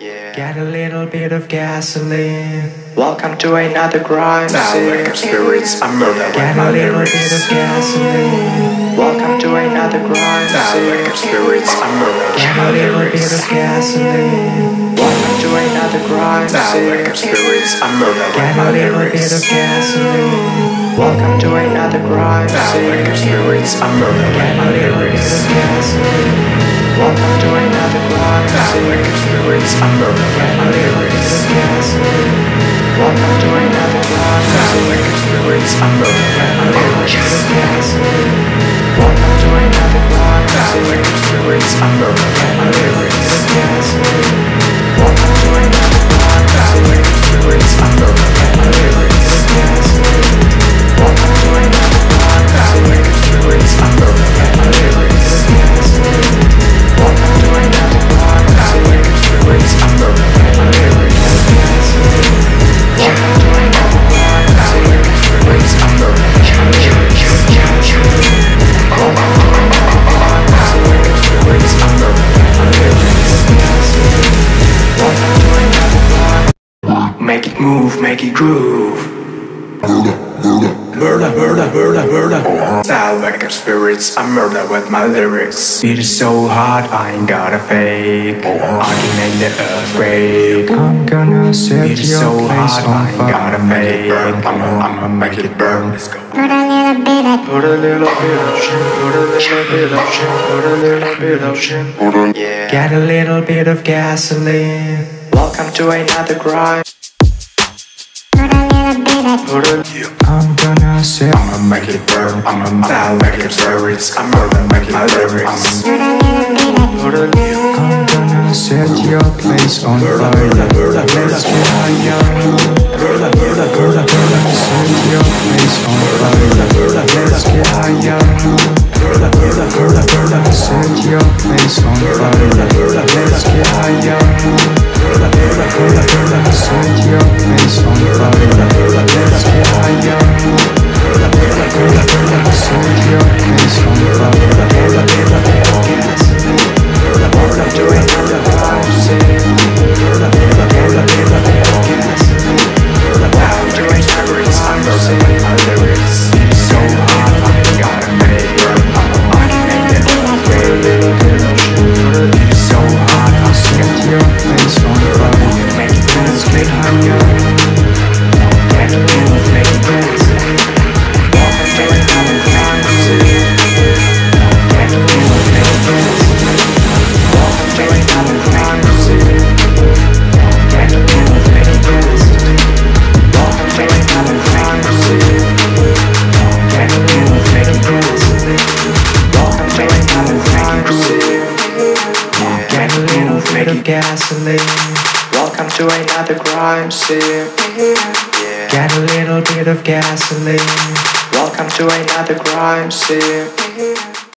Yeah. Get a little bit of gasoline. Welcome to another crime Now scene. like spirits, I murder with Get my a little bit of gasoline. Welcome to another crime Now scene. like spirits, I murder with Get my a little bit of gasoline. Welcome to another crime Now like scene. spirits, I murder with Get my a little bit of gasoline. Welcome to another crime Now scene. like spirits, I murder with Get a my little bit of gasoline. Welcome to another crime Now scene. like spirits, I murder with Make it move, make it groove. Murder, murder, murder, murder. Now like spirits, I murder with my lyrics. It is so hot, I ain't gotta fake. Uh-huh. I can make the earthquake. I'm gonna set It is your so place hot, I on ain't got a fake. fire. I'ma, I'ma make it burn. Let's go. Put a little bit of Put a little bit of shit Put a little bit of shit Put a little bit of shit Yeah. Get a little bit of gasoline Welcome to another crime Put a I'm gonna set I'ma make it burn. I'ma now make it. I'm murder, make a I'm gonna set your place on fire a little of gasoline. Welcome to another crime scene. Yeah. Get a little bit of gasoline. Welcome to another crime scene